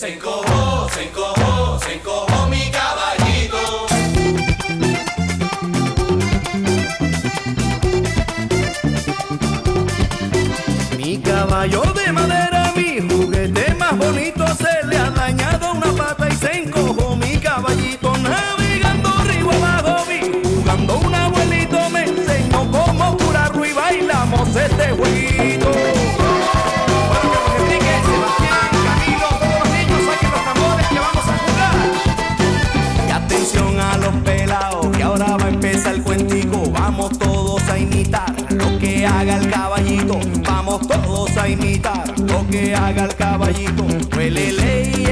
Se encojó, se encojó, se encojó mi caballito. Mi caballo de mar. vamos todos a imitar lo que haga el caballito. Huele, ley,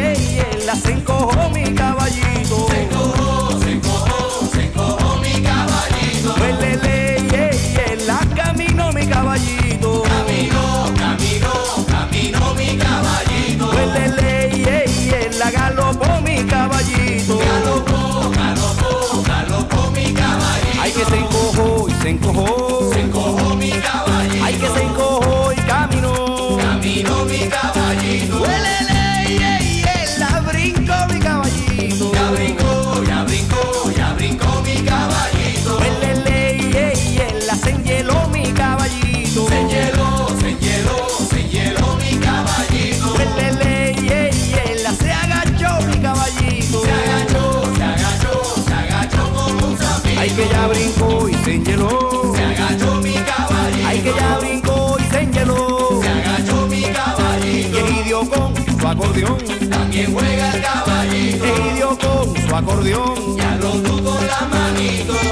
en las cinco, oh, mi caballito. y se engeló. Se agachó mi caballito. Ay, que ya brincó y se engeló. Se agachó mi caballito. Y dio con su acordeón. También juega el caballito. Y dio con su acordeón. Ya lo tuvo la manito.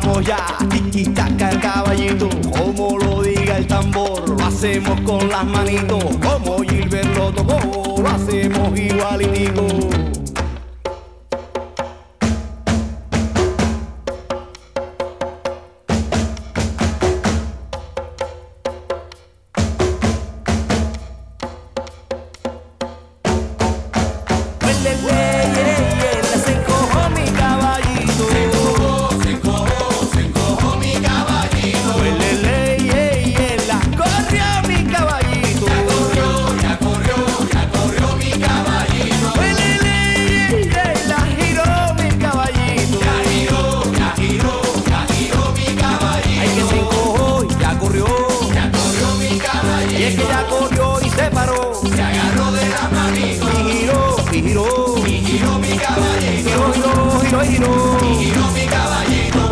vamos ya, tiki taca el caballito, como lo diga el tambor, lo hacemos con las manitos, como Gilbert lo tocó, lo hacemos igualitico. Yeah, yeah. camino.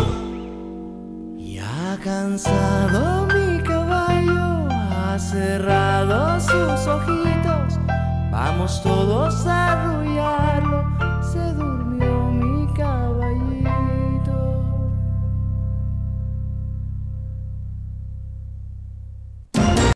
Guiño cansado mi caballo, ha cerrado sus ojitos. Vamos todos a arrullar.